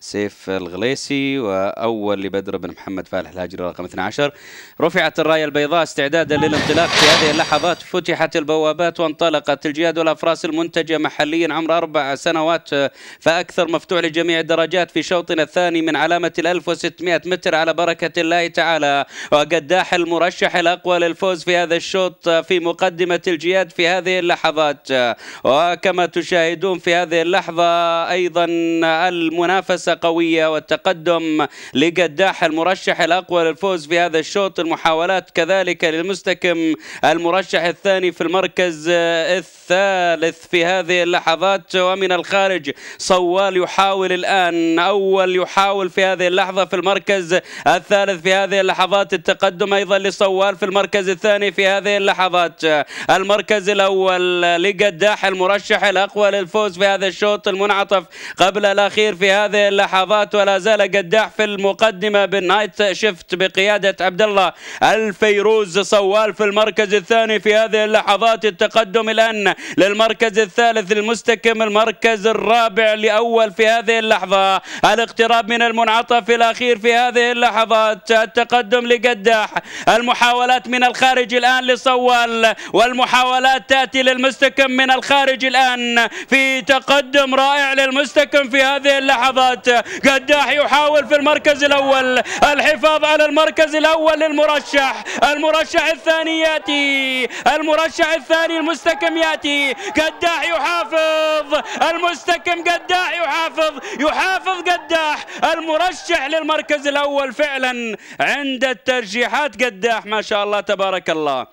سيف الغليسي وأول لبدر بن محمد فالح الهجري رقم 12 رفعت الراية البيضاء استعدادا للانطلاق في هذه اللحظات. فتحت البوابات وانطلقت الجياد والأفراس المنتجة محليا عمر أربع سنوات فأكثر مفتوح لجميع الدرجات في شوطنا الثاني من علامة ال 1600 متر على بركة الله تعالى. وقداح المرشح الأقوى للفوز في هذا الشوط في مقدمة الجياد في هذه اللحظات. وكما تشاهدون في هذه اللحظة أيضا المنافسة قوية والتقدم لقداح المرشح الأقوى للفوز في هذا الشوط. المحاولات كذلك للمستكم المرشح الثاني في المركز الثالث في هذه اللحظات. ومن الخارج صوال يحاول الآن أول يحاول في هذه اللحظة في المركز الثالث في هذه اللحظات. التقدم أيضا لصوال في المركز الثاني في هذه اللحظات. المركز الأول لقداح المرشح الأقوى للفوز في هذا الشوط. المنعطف قبل الأخير في هذه اللحظات ولا زال قداح في المقدمة بال Night Shift بقيادة عبد الله الفيروز صوال في المركز الثاني في هذه اللحظات. التقدم الآن للمركز الثالث المستكم المركز الرابع لأول في هذه اللحظة. الاقتراب من المنعطف الأخير في هذه اللحظات. التقدم لقداح. المحاولات من الخارج الآن لصوال والمحاولات تأتي للمستكم من الخارج الآن. في تقدم رائع للمستكم في هذه اللحظات. قداح يحاول في المركز الأول. الحفاظ على المركز الأول للمرشح. المرشح الثاني يأتي. المرشح الثاني المستكم يأتي. قداح يحافظ. المستكم قداح يحافظ. يحافظ قداح. المرشح للمركز الأول فعلا عند الترجيحات قداح. ما شاء الله تبارك الله.